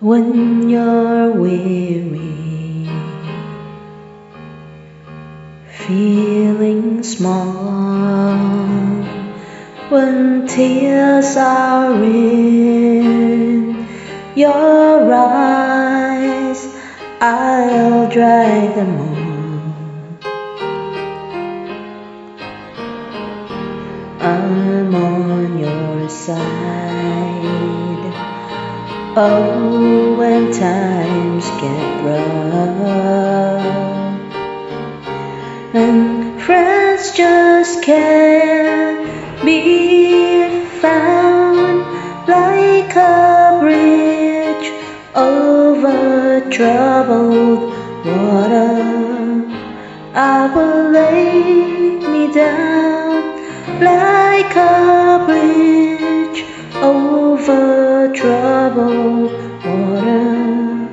when you're weary, feeling small, when tears are in your eyes, I'll dry them all. I'm on your side. Oh, when times get rough and friends just can't be found like a bridge over troubled water. I will lay me down like a bridge over troubled water.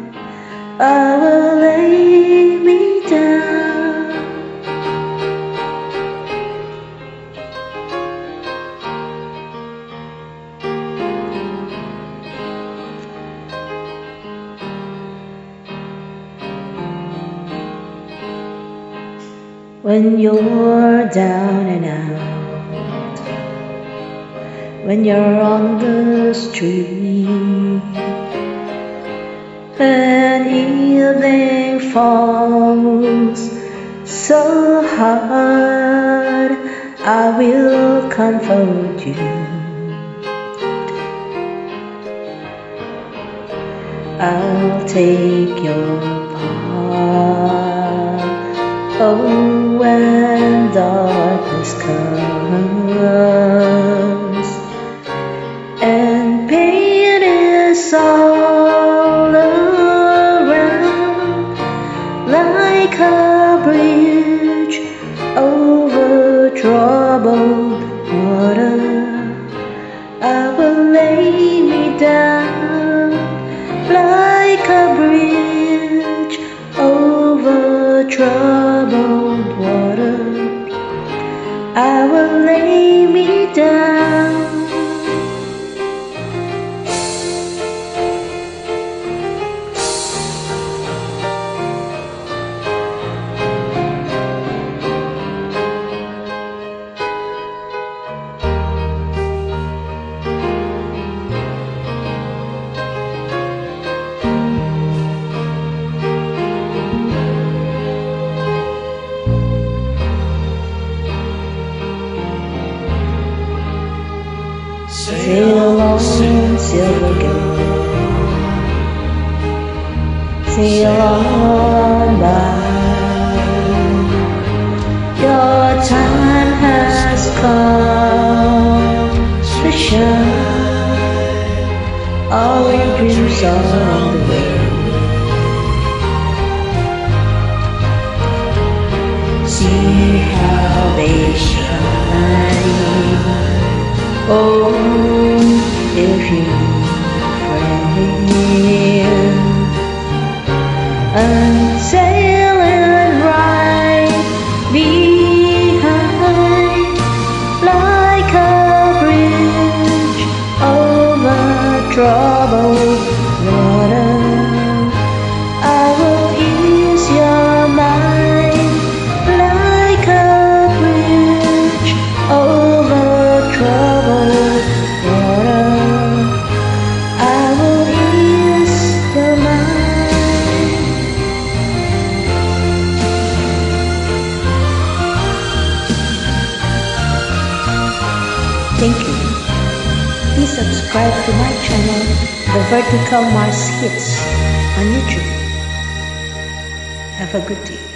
I will lay me down. When you're down and out, when you're on the street, and evening falls so hard, I will comfort you. I'll take your part. Oh, when darkness comes like a bridge over troubled water, I will lay me down like a bridge over troubled water. I will Sail on by. Your time has come to shine. All your dreams are on the way. See how they shine. Oh, if you subscribe to my channel, The Vertical Mars Hits, on YouTube. Have a good day.